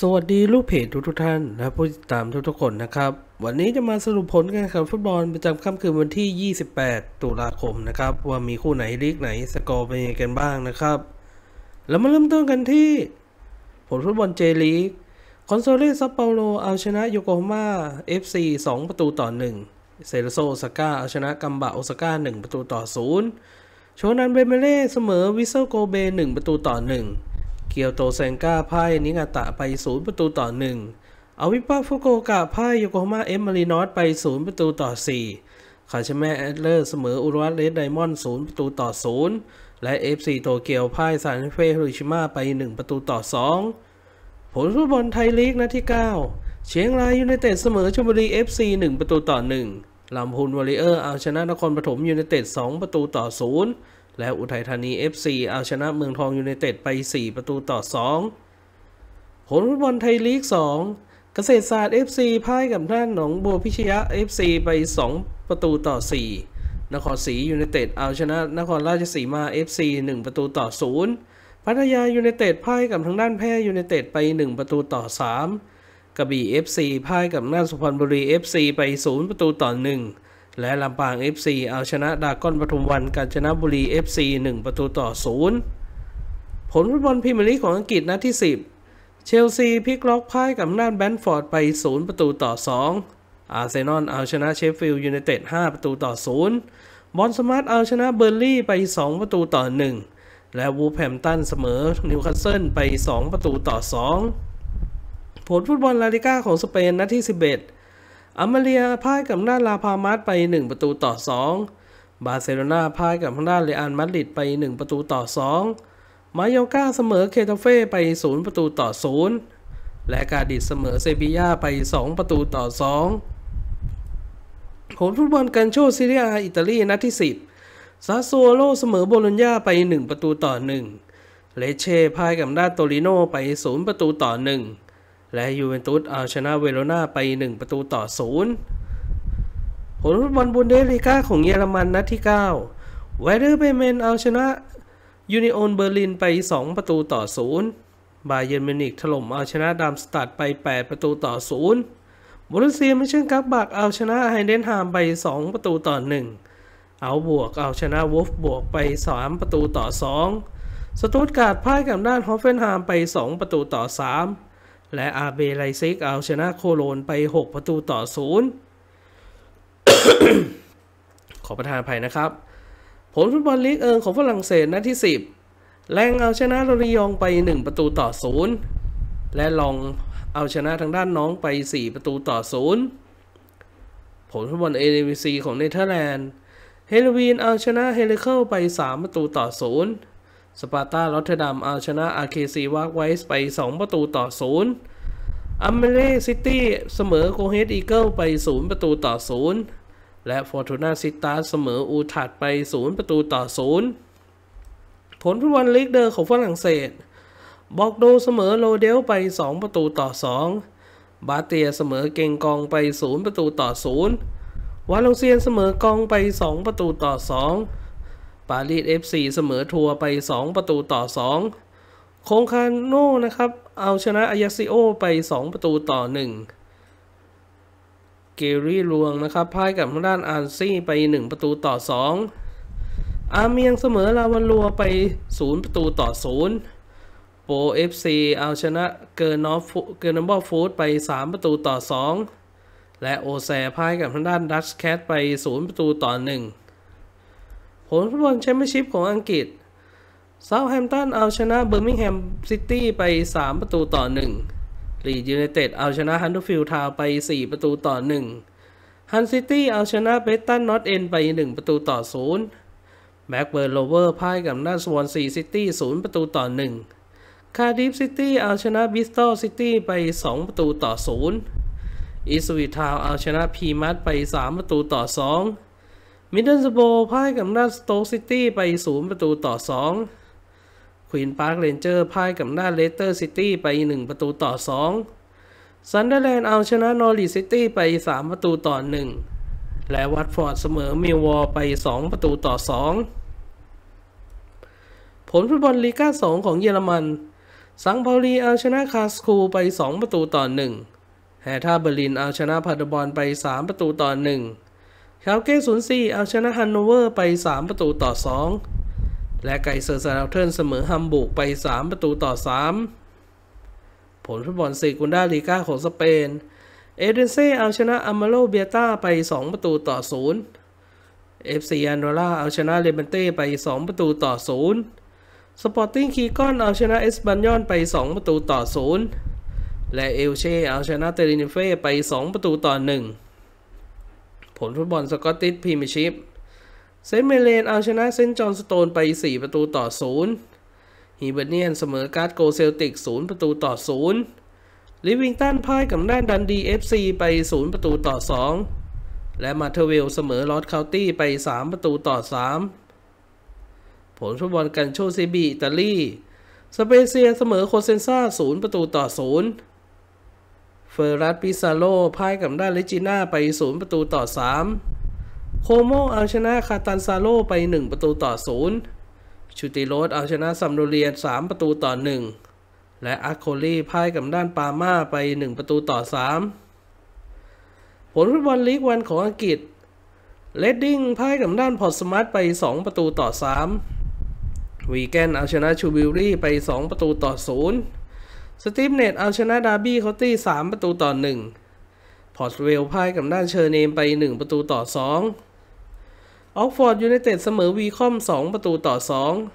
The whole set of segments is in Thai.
สวัสดีลูกเพจทุกทุกท่านและผู้ติดตามทุกทุกคนนะครับ วันนี้จะมาสรุปผลการแข่งขันฟุตบอลประจำค่ำคืนวันที่ 28 ตุลาคมนะครับ ว่ามีคู่ไหนลีกไหนสกอร์เป็นยังไงกันบ้างนะครับ แล้วมาเริ่มต้นกันที่ ผลฟุตบอลเจลีกคอนซาโดเลซัปโปโรเอาชนะโยโกฮาม่า FC 2ประตูต่อ1เซเรโซโอซาก้าเอาชนะกัมบะโอซาก้า1ประตูต่อ0โชนันเบลมาเร่เสมอวิเซลโกเบ1ประตูต่อ1 เกียวโตแซงกาพ่ายนิงาตะไป 0 ประตูต่อ1อวิสปาฟุกุโอกะพ่ายโยโกฮาม่าเอฟมารินอสไป 0 ประตูต่อ 4 คาชิมาแอนต์เลอร์สเสมออุราวะเรดไดมอนด์ส0ประตูต่อ 0 และ FC โตเกียวพ่ายซานเฟรชเช่ฮิโรชิมาไป 1 ประตูต่อ 2 ผลฟุตบอลไทยลีกนัดที่ 9 เชียงรายยูไนเต็ดเสมอชลบุรี FC 1 ประตูต่อ 1ลำพูนวอริเออร์เอาชนะนครปฐมยูไนเต็ด2ประตูต่อ 0 และอุทัยธานี FC เอาชนะเมืองทองยูไนเต็ดไป 4 ประตูต่อ 2 ผลฟุตบอลไทยลีก 2 เกษตรศาสตร์ FC พ่ายกับด้านหนองบัวพิชญะ FC ไป 2 ประตูต่อ 4 นครศรียูไนเต็ดเอาชนะนครราชสีมา FC 1 ประตูต่อ 0 พัทยายูไนเต็ดพ่ายกับทางด้านแพร่ยูไนเต็ดไป 1 ประตูต่อ 3 กระบี่ FC พ่ายกับด้านสุพรรณบุรี FC ไป 0 ประตูต่อ 1 และลำปาง FC เอาชนะดราก้อนปทุมวันกาญจนบุรี FC 1 ประตูต่อ 0 ผลฟุตบอลพรีเมียร์ลีกของอังกฤษนัดที่ 10 เชลซีพลิกล็อกพ่ายกับด้านเบรนท์ฟอร์ดไป 0 ประตูต่อ 2 อาร์เซนอลเอาชนะเชฟฟิลด์ยูไนเต็ด 5 ประตูต่อ 0 บอร์นมัธเอาชนะเบิร์นลี่ย์ไป 2 ประตูต่อ 1 และวูล์ฟแฮมป์ตันเสมอนิวคาสเซิลไป 2 ประตูต่อ 2 ผลฟุตบอลลาลิก้าของสเปนนัดที่ 11 อัลเมเรียพ่ายกับด้านลาสพัลมาสไป 1 ประตูต่อ 2 บาร์เซโลนาพ่ายกับทางด้านเรอัลมาดริดไป 1 ประตูต่อ 2 มายอร์กาเสมอเกตาเฟ่ไป 0 ประตูต่อ 0 และกาดิสเสมอเซบียาไป 2 ประตูต่อ 2 ผลฟุตบอลกัลโช่เซเรียอาอิตาลีนัดที่ 10 ซาสซูโอโลเสมอโบโลญญาไป 1 ประตูต่อ 1 เลชเช่พ่ายกับด้านโตริโนไป 0 ประตูต่อ 1 และยูเวนตุสเอาชนะเวโรนาไป 1 ประตูต่อ 0 ผลฟุตบอลบุนเดสลีกาของเยอรมันนัดที่ 9 แวร์เดอร์เบรเมนเอาชนะยูนิโอนเบอร์ลินไป 2 ประตูต่อ 0 บาเยิร์นมิวนิกถล่มเอาชนะดาร์มสตัดท์ไป 8 ประตูต่อ 0โบรุสเซียมึนเช่นกลัดบัคเอาชนะไฮเดนไฮม์ไป 2 ประตูต่อ 1 เอาก์สบวร์กเอาชนะโวล์ฟสบวร์กไป 3 ประตูต่อ 2 สตูตการ์ดพ่ายกับด้านฮอฟเฟนไฮม์ไป 2 ประตูต่อ 3 และอาร์บีไลป์ซิกเอาชนะโคโลญจน์ไป 6 ประตูต่อ 0 ขอประทานอภัยนะครับ ผลฟุตบอลลีกเอิงของฝรั่งเศสนัดที่ 10 แรงส์เอาชนะลอริยองต์ไป 1 ประตูต่อ 0 และล็องส์เอาชนะทางด้านน็องต์ไป 4 ประตูต่อ 0 ผลฟุตบอลเอเวซีของเนเธอร์แลนด์เฮลวีนเอาชนะเฮลิเคิลไป 3 ประตูต่อ 0 สปาร์ตาลอตเทอร์ดัมเอาชนะอาร์เคซีวากไวส์ไป 2 ประตูต่อ0อัมเบเล่ซิตี้เสมอโกเฮดอีเกิลไป 0 ประตูต่อ0และฟอร์ตูนาซิตาเสมออูทัดไป 0 ประตูต่อ0ผลฟุตบอลลีกเดอร์ของฝรั่งเศส บอกโดเสมอโลเดลไป 2 ประตูต่อ 2 บาเตียเสมอเก่งกองไป 0 ประตูต่อ 0 วาโลเซียนเสมอกองไป 2 ประตูต่อ 2 ปารีส FC เสมอทัวร์ไป 2 ประตูต่อ 2 โคงคานโน่นะครับ เอาชนะอายาซิโอไป 2 ประตูต่อ 1 เกรี่ลวงนะครับพ่ายกับทางด้านอานซี่ไป 1 ประตูต่อ 2 อาเมียงเสมอลาวันลัวไป 0 ประตูต่อ 0 โปเอฟซีเอาชนะเกิร์นอฟเกิร์นบอลฟูดไป 3 ประตูต่อ 2 และโอแซพ่ายกับทางด้านดันเคิร์กไป 0 ประตูต่อ 1 ผลฟุตบอลแชมเปี้ยนชิพของอังกฤษเซาท์แฮมป์ตันเอาชนะเบอร์มิงแฮมซิตี้ไป 3 ประตูต่อ 1 ลีดยูไนเต็ดเอาชนะฮัดเดอร์ฟิลด์ทาวน์ไป 4 ประตูต่อ 1 ฮัลล์ซิตี้เอาชนะเปรสตันนอร์ทเอนด์ไป 1 ประตูต่อ 0 แบล็กเบิร์นโรเวอร์พ่ายกับด้านสวอนซีซิตี้ 0 ประตูต่อ 1 คาร์ดิฟซิตี้เอาชนะบริสตอลซิตี้ไป 2 ประตูต่อ 0 อิปสวิชทาวน์เอาชนะพลีมัธไป 3 ประตูต่อ 2 มิดเดิลสโบรห์พ่ายกับด้านสโตกซิตี้ไป 0 ประตูต่อ 2 ควีนพาร์คเรนเจอร์พ่ายกับด้านเลสเตอร์ซิตี้ไป 1 ประตูต่อ 2 ซันเดอร์แลนด์เอาชนะนอริชซิตี้ไป 3 ประตูต่อ 1 และวัตฟอร์ดเสมอมิลวอลไป 2 ประตูต่อ 2 ผลฟุตบอลลีกา2 ของเยอรมันซังเปาลีเอาชนะคาร์ลสรูห์ไป 2 ประตูต่อ 1แฮร์ธ่าเบอร์ลินเอาชนะพาเดอร์บอร์นไป 3 ประตูต่อ 1 คาเก้ศูนย์ซีเอาชนะฮันโนเวอร์ไป 3 ประตูต่อ 2 และไกเซอร์สเลาเทิร์นเสมอฮัมบูร์กไป 3 ประตูต่อ 3 ผลฟุตบอลเซกุนดาลีกาของสเปน เอเดนเซ่เอาชนะอาโมเรเบียต้าไป 2 ประตูต่อ0เอฟซีอันโดราเอาชนะเลบันเต้ไป 2 ประตูต่อ 0 สปอร์ติ้งกีฆอนเอาชนะเอสปันยอลไป 2 ประตูต่อ 0 และเอลเช่เอาชนะเตเนริเฟ่ไป 2 ประตูต่อ1ผ ลฟุตบอลสกอตติชพรีเมียร์ชิพเซนต์เมียร์เรนเอาชนะเซนต์จอห์นสโตนไป 4 ประตูต่อ 0 ฮิเบอร์เนียนเสมอกลาสโกว์เซลติก 0 ประตูต่อ 0 ลิวิงตันพ่ายกับด้านดันดี FC ไป 0 ประตูต่อ 2 และมาเธอร์เวลล์เสมอรอสส์เคาน์ตี้ไป 3 ประตูต่อ 3 ผลฟุตบอลกัลโช่ซีรีส์บีอิตาลี สเปเซียเสมอโคเซนซา0 ประตูต่อ 0 เฟอร์รัสปิซาโลพ่ายกับด้านเรจจิน่าไป 0 ประตูต่อ 3 โคโมเอาชนะคาตันซาโลไป 1 ประตูต่อ 0 ซุดติโรลเอาชนะซามพ์โดเรีย 3 ประตูต่อ 1 และอัสโคลีพ่ายกับด้านปาม่าไป 1 ประตูต่อ 3 ผลฟุตบอลลีกวันของอังกฤษเรดดิ้งพ่ายกับด้านพอร์ตสมาร์ทไป 2 ประตูต่อ 3 วีแกนเอาชนะชรูว์สบิวรี่ไป 2 ประตูต่อ 0 สตีฟเนจเอาชนะดาร์บี้เคาตี้3ประตูต่อ 1 พอร์ตเวลพ่ายกับด้านเชลท์แนมไป 1 ประตูต่อ 2 ออกซ์ฟอร์ดยูไนเต็ดเสมอวีคอม 2 ประตูต่อ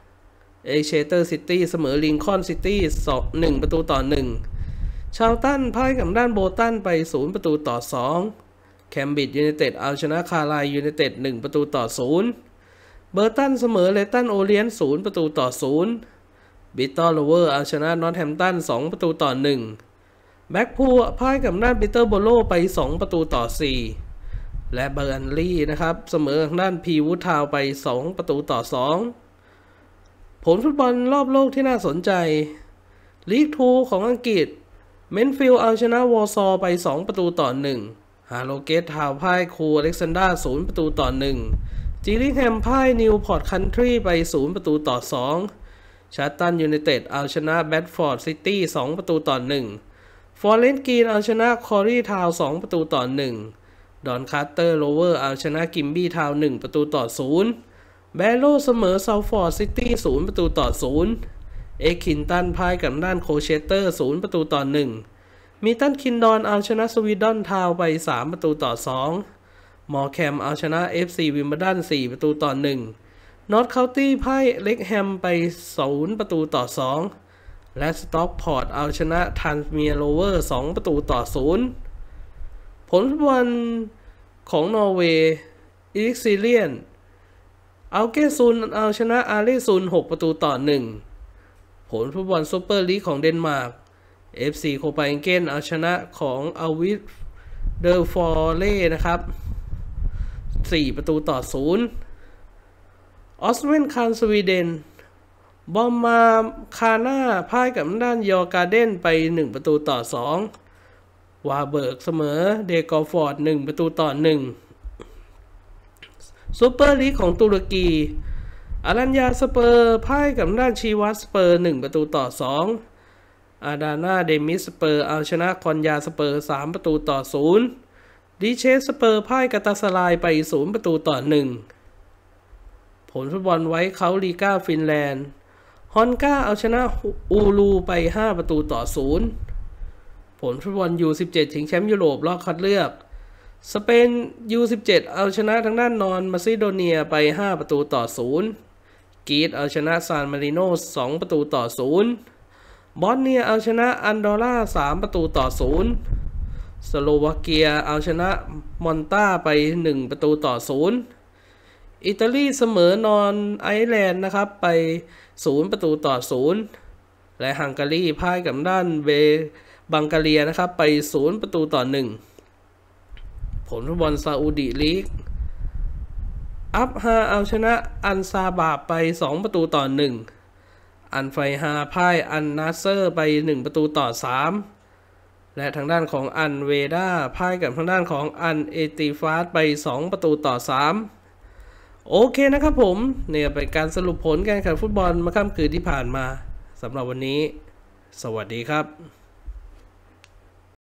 2 เอ็กเซเตอร์ซิตี้เสมอลินคอล์นซิตี้1ประตูต่อ 1 ชาร์ลตันพ่ายกับด้านโบลตันไป 0 ประตูต่อ 2 เคมบริดจ์ยูไนเต็ดเอาชนะคาร์ไลล์ยูไนเต็ด1ประตูต่อ 0 เบอร์ตันเสมอเลย์ตันโอเรียนท์0ประตูต่อ 0 บริสตอลโรเวอร์เอาชนะนอร์ทแฮมป์ตัน 2 ประตูต่อ 1 แบล็คพูลพ่ายกับด้านปีเตอร์โบโรไป 2 ประตูต่อ 4 และเบอร์นลี่นะครับ เสมอทางด้านฟลีตวูดทาวน์ไป 2 ประตูต่อ 2 ผลฟุตบอลรอบโลกที่น่าสนใจ ลีกทูของอังกฤษ แมนส์ฟิลด์เอาชนะวอลซอลล์ไป 2 ประตูต่อ 1 ฮาร์โรเกตทาวน์พ่ายครูว์อเล็กซานดรา0ประตูต่อ 1 จิลลิงแฮมพ่ายนิวพอร์ตเคาน์ตี้ไป 0 ประตูต่อ 2 ซัตตันยูไนเต็ดเอาชนะแบรดฟอร์ดซิตี้2ประตูต่อ1ฟอเรสต์กรีนเอาชนะครอว์ลีย์ทาวน์2ประตูต่อ1ดอนคาสเตอร์โรเวอร์เอาชนะกริมสบี้ทาวน์1ประตูต่อ0แบร์โรว์เสมอซัลฟอร์ดซิตี้0ประตูต่อ0แอคคริงตันพ่ายกับด้านโคลเชสเตอร์0ประตูต่อ1มิลตันคีนส์ดอนส์เอาชนะสวินดอนทาวน์ไป 3 ประตูต่อ2มอร์แคมบ์เอาชนะ FC วิมเบลดัน4ประตูต่อ1 น็อตต์สเคาน์ตี้พ่ายเร็กซ์แฮมไป 0 ประตูต่อ 2 และสต็อกพอร์ตเอาชนะทรานเมียร์โรเวอร์ 2 ประตูต่อ 0 ผลฟุตบอลของนอร์เวย์อีลิตเซเรียน เฮาเกซุนด์เอาชนะโอเลซุนด์ 6 ประตูต่อ 1 ผลฟุตบอลซูเปอร์ลีกของเดนมาร์ก FC โคเปนเฮเกนเอาชนะของอาวิสเดอร์ฟอร์เล่นะครับ 4 ประตูต่อ 0 ออลสเวนส์คานสวีเดน บรอมมาปอยคาร์น่าพ่ายกับด้านยอร์การ์เด้นไป 1 ประตูต่อ 2 วาร์เบิร์กเสมอเดเกอร์ฟอร์ส 1 ประตูต่อ 1 ซูเปอร์ลีกของตุรกีอารัญญาสเปอร์พ่ายกับด้านซิวาสสปอร์ 1 ประตูต่อ 2 อาดาน่าเดเมียร์สปอร์เอาชนะคอนยาสปอร์ 3 ประตูต่อ 0ดีเชสสเปอร์พ่ายกาตาสลายไป 0 ประตูต่อ 1 ผลฟุตบอลไว้เขาลีกาฟินแลนด์ฮอนก้าเอาชนะอูรูไป 5 ประตูต่อ 0 ผลฟุตบอล U17 ชิงแชมป์ยุโรปรอบคัดเลือก สเปน U17 เอาชนะทางด้านนอนมาซิโดเนียไป 5 ประตูต่อ 0กรีซเอาชนะซานมาริโน2ประตูต่อ 0 บอสเนียเอาชนะอันดอร่า 3 ประตูต่อ 0 สโลวาเกียเอาชนะมอลตาไป 1 ประตูต่อ 0 อิตาลีเสมอนอร์เทิร์นไอร์แลนด์นะครับ ไป 0 ประตูต่อ 0 และฮังการีพ่ายกับด้านเบบังกาเรียนะครับ ไป 0 ประตูต่อ 1 ผลฟุตบอลซาอุดีลีก อับฮาเอาชนะอัลชาบับไป 2 ประตูต่อ 1 อัลไฟฮาพ่ายอัลนาสเซอร์ไป 1 ประตูต่อ 3 และทางด้านของอันเวดาพ่ายกับทางด้านของอันเอติฟาสไป 2 ประตูต่อ 3 โอเคนะครับผมเนี่ยเป็นการสรุปผลการแข่งฟุตบอลมาค่ำคืนที่ผ่านมาสำหรับวันนี้ สวัสดีครับ